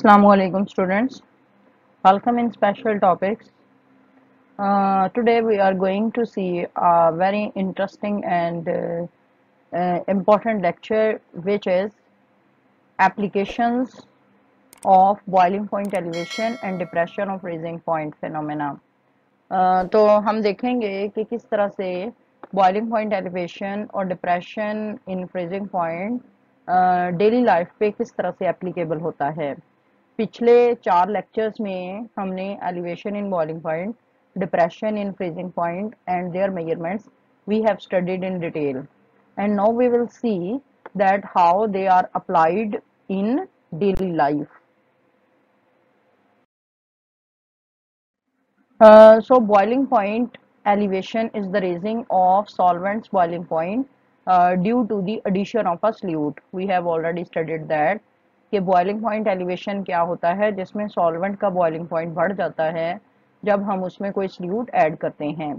Assalamu alaikum students. Welcome in special topics. Uh, today we are going to see a very interesting and uh, uh, important lecture which is applications of boiling point elevation and depression of freezing point phenomena. Uh, तो हम देखेंगे कि किस तरह से boiling point elevation और depression in freezing point daily life पे किस तरह से एप्लीकेबल होता है पिछले चार लेक्चर्स में हमने elevation in boiling point depression in freezing point and their measurements we have studied in detail and now we will see that how they are applied in daily life so boiling point elevation is the raising of solvents boiling point due to the addition of a solute we have already studied that कि boiling point elevation क्या होता है, जिसमें solvent का boiling point बढ़ जाता है, जब हम उसमें कोई सल्यूट ऐड करते हैं।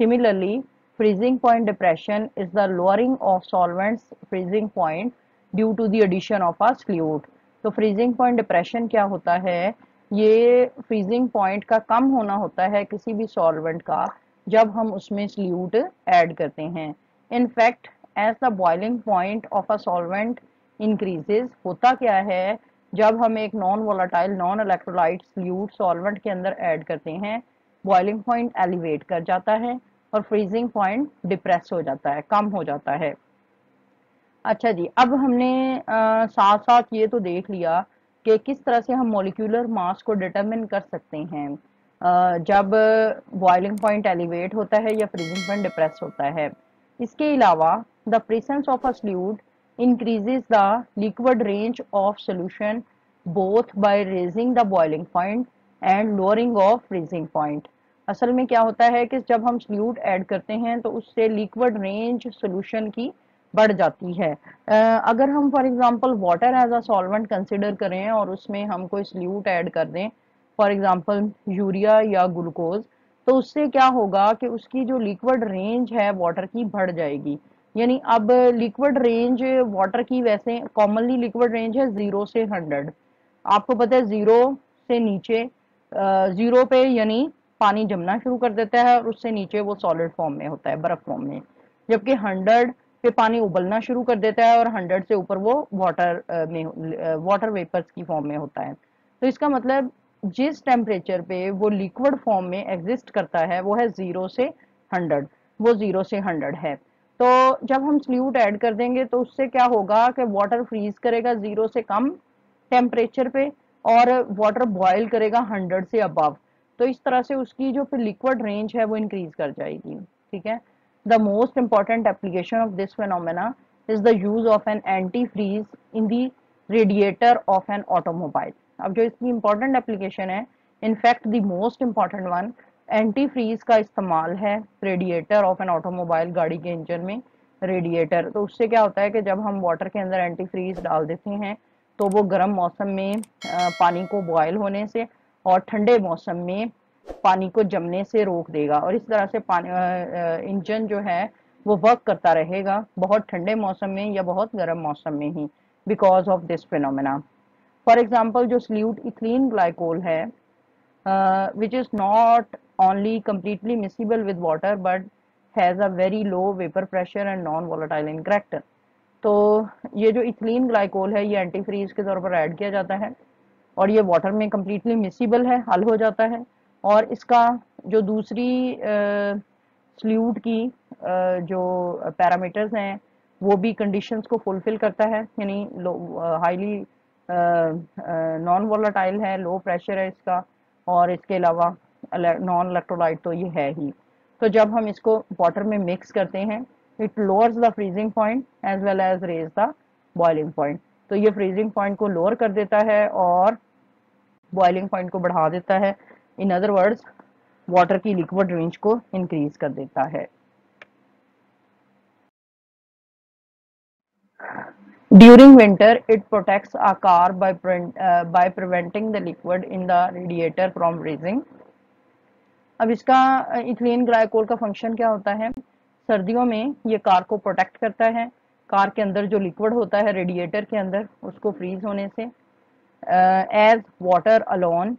Similarly freezing point depression is the lowering of solvents freezing point due to the of a solute तो फ्रीजिंग पॉइंट डिप्रेशन क्या होता है? ये फ्रीजिंग पॉइंट का कम होना होता है किसी भी सॉल्वेंट का, जब हम उसमें सल्यूट ऐड करते हैं। In fact as the boiling point of a solvent increases होता क्या है? जब हम एक non volatile non electrolyte solute solvent के अंदर ऐड करते हैं बॉइलिंग पॉइंट एलिवेट कर जाता है और फ्रीजिंग पॉइंट डिप्रेस हो जाता है कम हो जाता है। अच्छा जी अब हमने आ, साथ साथ ये तो देख लिया कि किस तरह से हम मोलिकुलर मास को डिटरमिन कर सकते हैं। आ, जब बॉइलिंग पॉइंट एलिवेट होता है या फ्रीजिंग पॉइंट डिप्रेस होता है। इसके अलावा the presence of a solute increases the liquid range of solution, both by raising the boiling point and lowering of freezing point. असल में क्या होता है कि जब हम सल्यूट ऐड करते हैं तो उससे लिक्विड रेंज सोल्यूशन की बढ़ जाती है। अगर हम for example water as a solvent consider करें और उसमें हम कोई सल्यूट ऐड कर दें फॉर एग्जांपल यूरिया या ग्लूकोज तो उससे क्या होगा कि उसकी जो लिक्विड रेंज है वाटर की बढ़ जाएगी। यानी अब लिक्विड रेंज वाटर की वैसे कॉमनली लिक्विड रेंज है ज़ीरो से हंड्रेड आपको पता है ज़ीरो से नीचे ज़ीरो पे यानी पानी जमना शुरू कर देता है और उससे नीचे वो सॉलिड फॉर्म में होता है, बर्फ़ फॉर्म में। जबकि हंड्रेड पे पानी उबलना शुरू कर देता है और हंड्रेड से ऊपर वो वाटर में वाटर वेपर्स की फॉर्म में होता है। तो इसका मतलब जिस टेम्परेचर पे वो लिक्विड फॉर्म में एग्जिस्ट करता है, वो है ज़ीरो से हंड्रेड वो ज़ीरो से हंड्रेड है। तो जब हम स्ल्यूट ऐड कर देंगे तो उससे क्या होगा कि वाटर फ्रीज करेगा ज़ीरो से कम टेम्परेचर पे और वाटर बॉयल करेगा हंड्रेड से अब तो इस तरह से उसकी जो फिर लिक्विड रेंज है, वो इंक्रीज कर जाएगी, ठीक है? The most important application of this phenomena is the use of an antifreeze in the radiator of an automobile अब जो इसकी इंपॉर्टेंट एप्लीकेशन है in fact the most important one antifreeze का इस्तेमाल है रेडिएटर ऑफ़ एन ऑटोमोबाइल गाड़ी के engine में, रेडिएटर। तो उससे क्या होता है कि जब हम वाटर के अंदर एंटी फ्रीज डाल देते हैं तो वो गर्म मौसम में पानी को बॉयल होने से और ठंडे मौसम में पानी को जमने से रोक देगा। और इस तरह से पानी इंजन जो है, वो वर्क करता रहेगा, बहुत ठंडे मौसम में या बहुत गर्म मौसम में ही because of this phenomena for example जो स्ल्यूट इथलीन ग्लाइकोल है which is not only completely miscible with water but has a very low vapour pressure and non volatile in character तो ये जो इथिलीन ग्लाइकोल है, ये anti freeze के तौर पर ऐड किया जाता है, और ये वाटर में कम्प्लीटली मिसिबल है, हल हो जाता है, और इसका जो दूसरी सल्यूट की जो पैरामीटर्स हैं, वो भी कंडीशंस को फुलफिल करता है, यानी हाईली नॉन वोलाटाइल है लो प्रेशर है इसका और इसके अलावा नॉन इलेक्ट्रोलाइट तो ये है ही। तो जब हम इसको वाटर में मिक्स करते हैं it lowers the freezing point as well as raise the boiling point तो ये फ्रीजिंग पॉइंट को लोअर कर देता है और बॉइलिंग पॉइंट को बढ़ा देता है। इन अदर वर्ड्स वाटर की लिक्विड रेंज को इंक्रीज कर देता है। During winter, it protects a car by, uh, by preventing the liquid in the radiator from freezing. अब इसका इथिलीन ग्लाइकोल का फ़ंक्शन क्या होता है? सर्दियों में ये कार को प्रोटेक्ट करता है। कार के अंदर जो लिक्विड होता है रेडिएटर के अंदर उसको फ्रीज होने से। As water alone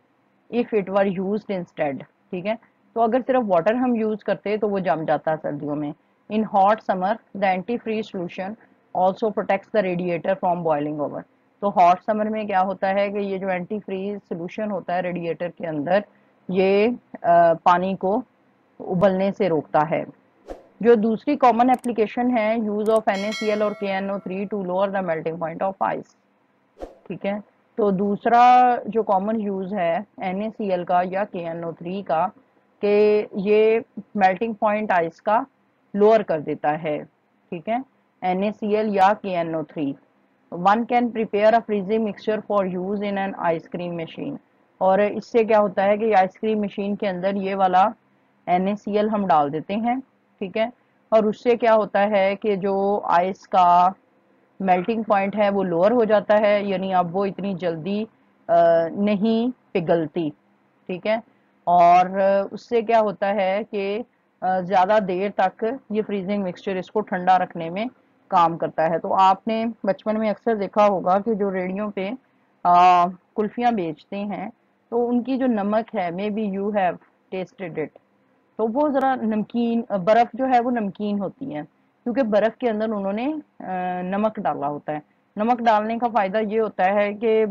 if it were used instead ठीक है? तो अगर सिर्फ़ वाटर हम यूज़ करते तो वो जम जाता है सर्दियों में। In hot summer the antifreeze solution also protects the radiator from boiling over तो हॉट समर में क्या होता है कि ये जो एंटी फ्रीज सोल्यूशन होता है रेडिएटर के अंदर ये आ, पानी को उबलने से रोकता है। जो दूसरी कॉमन एप्लीकेशन है यूज़ ऑफ़ NaCl और K N O three to lower the melting point of ice ठीक है? तो दूसरा जो कॉमन यूज़ है NaCl का या के एन ओ थ्री का कि ये मेल्टिंग पॉइंट आइस का लोअर कर देता है। ठीक है? NaCl या KNO3 one can prepare a freezing mixture for use in an ice cream machine और इससे क्या होता है कि आइसक्रीम मशीन के अंदर ये वाला NaCl हम डाल देते हैं, ठीक है? और उससे क्या होता है कि जो आइस का मेल्टिंग पॉइंट है, वो लोअर हो जाता है, यानी अब वो इतनी जल्दी नहीं पिघलती, ठीक है? और उससे क्या होता है कि ज़्यादा देर तक ये फ्रीजिंग मिक्सचर इसको ठंडा रखने में काम करता है। तो आपने बचपन में अक्सर देखा होगा कि जो रेडियो पे कुल्फियाँ बेचते हैं तो उनकी जो नमक है maybe you have tested it तो वो ज़रा नमकीन बर्फ़ जो है वो नमकीन होती है क्योंकि बर्फ़ के अंदर उन्होंने नमक डाला होता है। नमक डालने का फ़ायदा ये होता है कि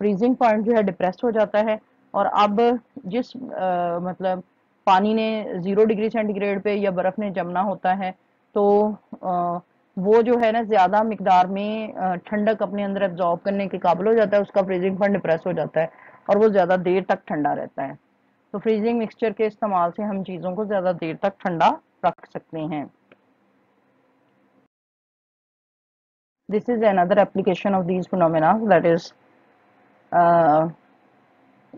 फ्रीजिंग पॉइंट जो है डिप्रेस हो जाता है और अब जिस आ, मतलब पानी ने ज़ीरो डिग्री सेंटीग्रेड पे या बर्फ़ ने जमना होता है तो वो जो है ना ज़्यादा मकदार में ठंडक अपने अंदर एब्जॉर्ब करने के काबिल हो जाता है, उसका फ्रीजिंग पॉइंट डिप्रेस हो जाता है और वो ज़्यादा देर तक ठंडा रहता है। तो फ्रीजिंग मिक्सचर के इस्तेमाल से हम चीज़ों को ज़्यादा देर तक ठंडा रख सकते हैं। This is another application of these phenomena that is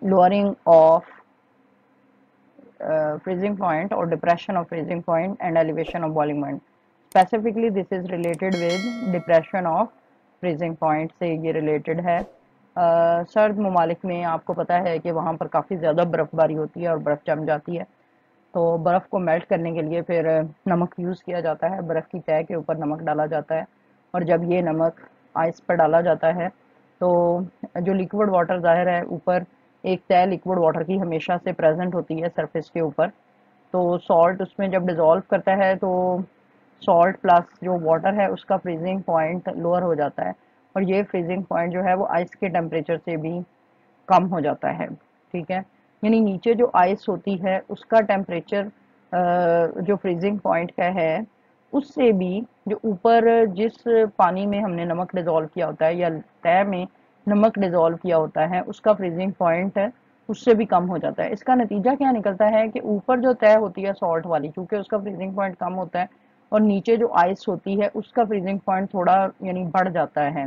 lowering of freezing point और depression of freezing point and elevation of boiling point specifically this is related with depression of freezing point से ये related है। सर्द ममालिक में आपको पता है कि वहाँ पर काफ़ी ज़्यादा बर्फ़बारी होती है और बर्फ़ जम जाती है। तो बर्फ़ को मेल्ट करने के लिए फिर नमक यूज़ किया जाता है। बर्फ़ की तय के ऊपर नमक डाला जाता है और जब ये नमक आइस पर डाला जाता है तो जो लिक्विड वाटर ज़ाहिर है, ऊपर एक तय लिक्विड वाटर की हमेशा से प्रेजेंट होती है सरफेस के ऊपर। तो सॉल्ट उसमें जब डिज़ोल्व करता है तो सॉल्ट प्लस जो वाटर है, उसका फ्रीजिंग पॉइंट लोअर हो जाता है। और ये फ्रीजिंग पॉइंट जो है, वो आइस के टेम्परेचर से भी कम हो जाता है, ठीक है? यानी नीचे जो आइस होती है, उसका टेम्परेचर जो फ्रीजिंग पॉइंट का है, उससे भी जो ऊपर जिस पानी में हमने नमक डिजोल्व किया होता है या तय में नमक डिजोल्व किया होता है, उसका फ्रीजिंग पॉइंट उससे भी कम हो जाता है। इसका नतीजा क्या निकलता है कि ऊपर जो तय होती है सॉल्ट वाली, क्योंकि उसका फ्रीजिंग पॉइंट कम होता है और नीचे जो आइस होती है, उसका फ्रीजिंग पॉइंट थोड़ा, यानी बढ़ जाता है,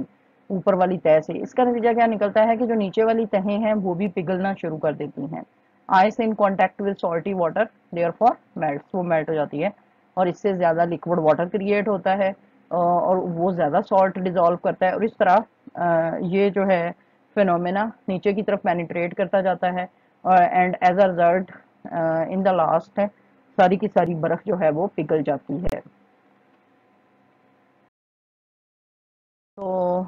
ऊपर वाली तह से। इसका नतीजा क्या निकलता है कि जो नीचे वाली तहें हैं, वो भी पिघलना शुरू कर देती हैं। Ice in contact with salty water therefore melt वो मेल्ट हो जाती है। और इससे ज़्यादा लिक्विड वाटर क्रिएट होता है और वो ज़्यादा सॉल्ट डिजोल्व करता है। और इस तरह ये जो है फिनोमेना नीचे की तरफ़ पेनिट्रेट करता जाता है and as a result in the last सारी की सारी बर्फ़ जो है वो पिघल जाती है तो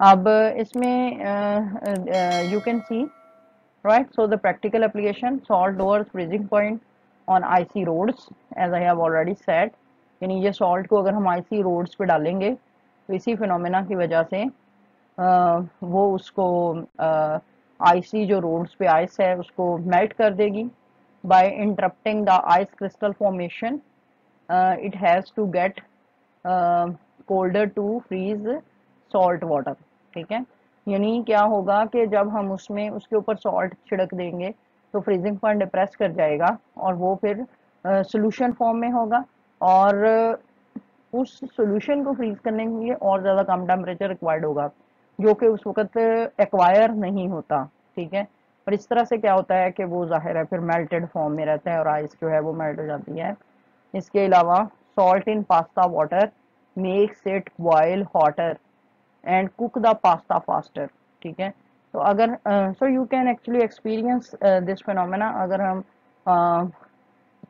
अब इसमें you can see right so the practical application salt lowers freezing point on icy roads as I already said यानी ये सॉल्ट को अगर हम आईसी रोड्स पे डालेंगे तो इसी फिनोमेना की वजह से आ, वो उसको आईसी जो रोड्स पे आइस है उसको मेल्ट कर देगी। By interrupting the ice crystal formation it has to get colder to freeze salt water. ठीक है? यानी क्या होगा कि जब हम उसमें, उसके ऊपर सॉल्ट छिड़क देंगे तो फ्रीजिंग पॉइंट डिप्रेस कर जाएगा और वो फिर सोल्यूशन फॉर्म में होगा और उस सोल्यूशन को फ्रीज करने के लिए और ज़्यादा कम टेम्परेचर रिक्वायर्ड होगा, जो कि उस वक्त एक्वायर नहीं होता, ठीक है? और इस तरह से क्या होता है कि वो ज़ाहिर है फिर मेल्टेड फॉर्म में रहता है और आइस जो है वो मेल्ट हो जाती है। इसके अलावा salt in pasta water makes it boil hotter and cook the pasta faster ठीक है? तो अगर so you can actually experience this phenomena अगर हम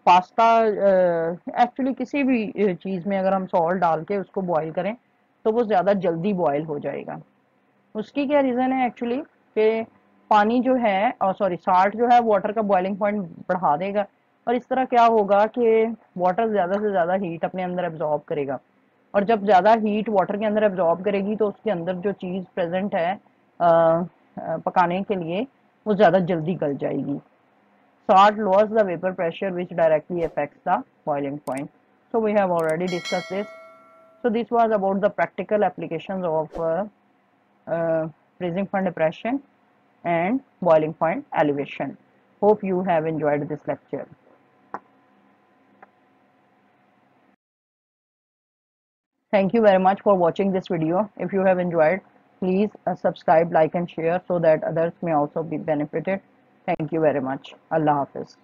पास्ता एक्चुअली uh, किसी भी चीज़ में अगर हम सॉल्ट डाल के उसको बॉयल करें तो वो ज़्यादा जल्दी बॉयल हो जाएगा। उसकी क्या रीज़न है एक्चुअली कि पानी जो है और सॉरी साल्ट जो है वाटर का बॉइलिंग पॉइंट बढ़ा देगा। और इस तरह क्या होगा कि वाटर ज़्यादा से ज़्यादा हीट अपने अंदर एब्जॉर्ब करेगा। और जब ज़्यादा हीट वाटर के अंदर एब्जॉर्ब करेगी तो उसके अंदर जो चीज़ प्रेजेंट है आ, पकाने के लिए वो ज़्यादा जल्दी गल जाएगी the vapor pressure which directly affects the boiling point so we have already discussed this so this was about the practical applications of uh, uh, freezing point depression and boiling point elevation hope you have enjoyed this lecture thank you very much for watching this video. If you have enjoyed please uh, subscribe like and share so that others may also be benefited. Thank you very much. Allah hafiz